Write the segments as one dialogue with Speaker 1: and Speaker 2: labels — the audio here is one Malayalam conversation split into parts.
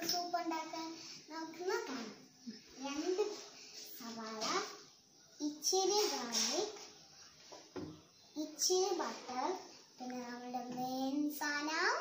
Speaker 1: പപ്പട സൂപ്പ് ഉണ്ടാക്കാൻ നോക്കുന്ന കാണാം. രണ്ട് സവാള ഇച്ചിരി ഗാർലിക് ഇച്ചിരി ബട്ടർ പിന്നെ നമ്മുടെ മെയിൻ സാധനം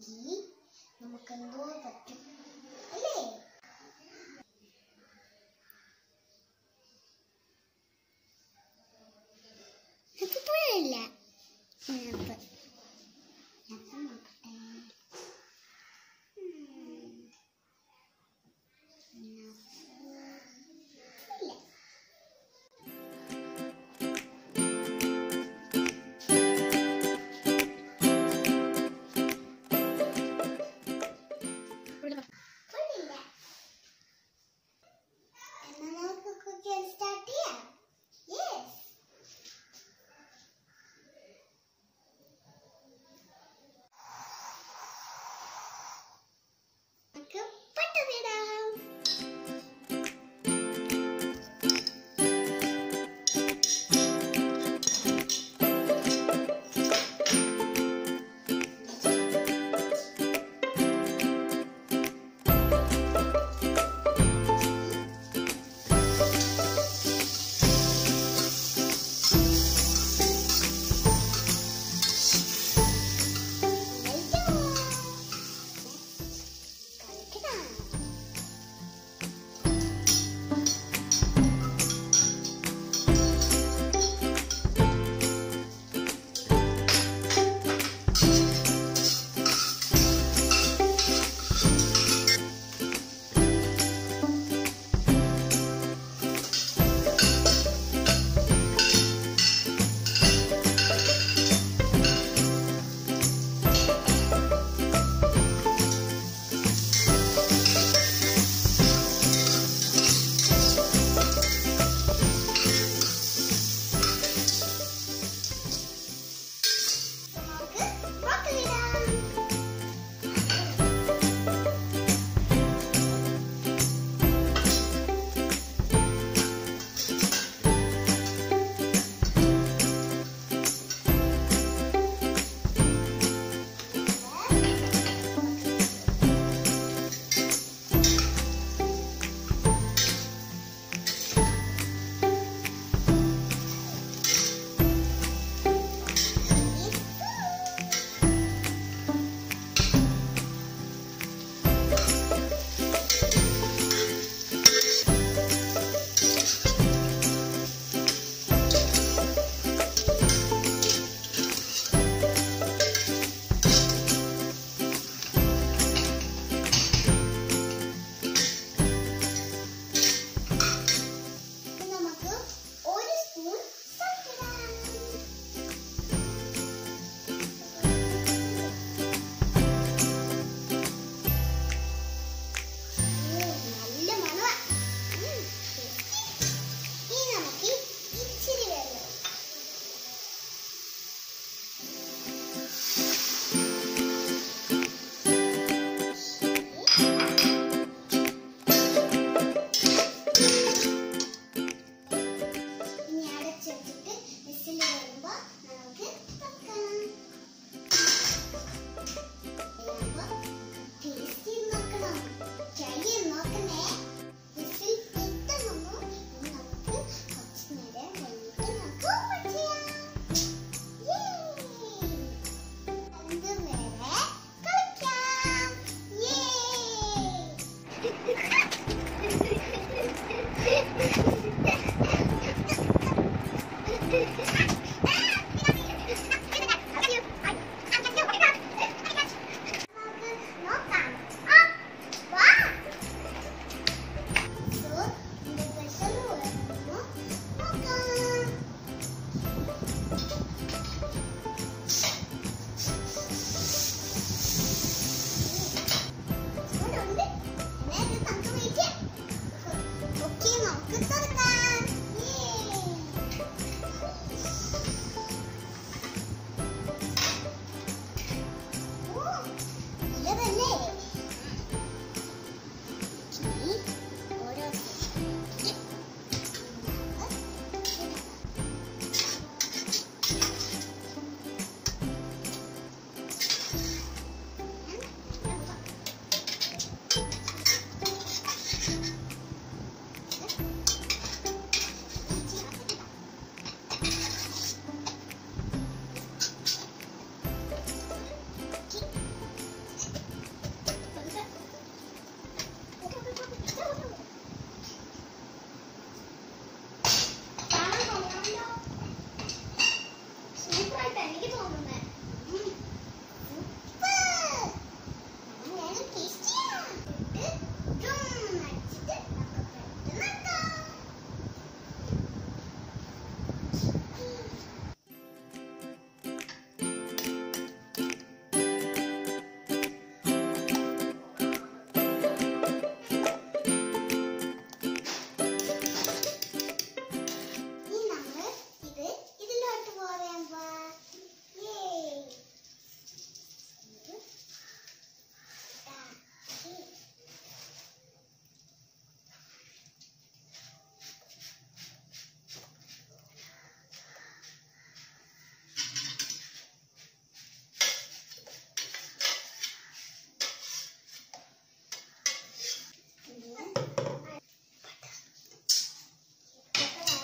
Speaker 1: ഇല്ലെങ്കിൽ നമുക്ക്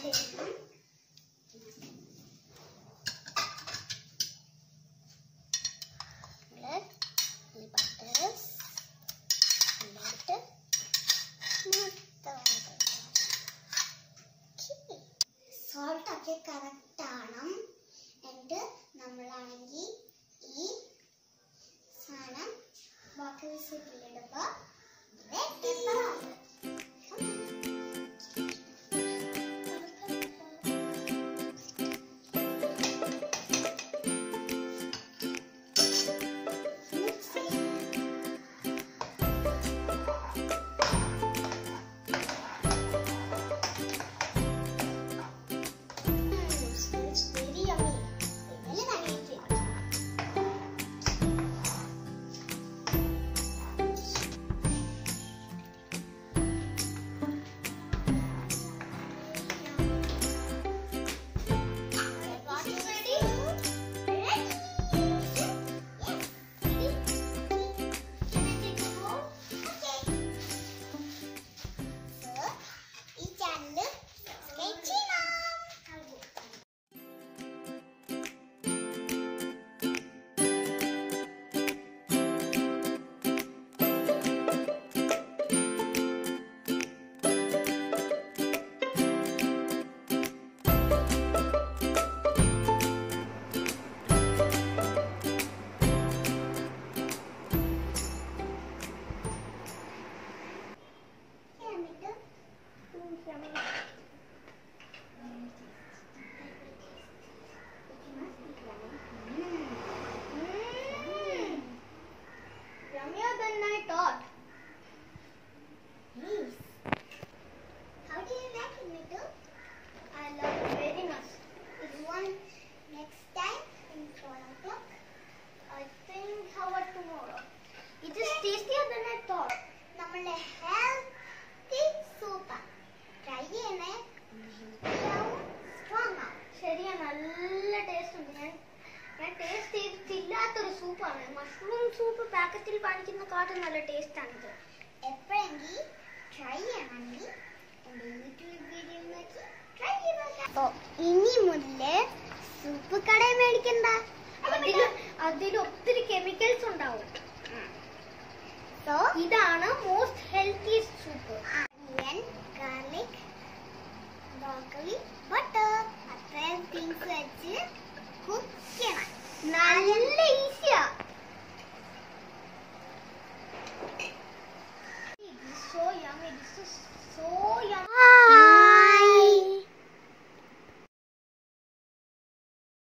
Speaker 1: ശേഷം സോൾട്ടൊക്കെ കറക്റ്റ് ആണം എന്നിട്ട് നമ്മളാണെങ്കിൽ സൂപ്പ്
Speaker 2: പാക്കറ്റിൽ കാണിക്കുന്ന കാട്ടും നല്ല ടേസ്റ്റ് ആണിത്
Speaker 1: എപ്പോഴെങ്കിൽ ട്രൈ ചെയ്യണമെങ്കിൽ എന്റെ യൂട്യൂബ് വീഡിയോ നോക്കി ട്രൈ ചെയ്ത് അപ്പോൾ ഇനി മുതൽ സൂപ്പ് കടയിൽ മേടിക്കണ്ട.
Speaker 2: അതിൽ അതിൽ ഒത്തിരി കെമിക്കൽസ് ഉണ്ടാവും. ഇതാണ് മോസ്റ്റ് ഹെൽത്തിയസ്റ്റ് സൂപ്പ്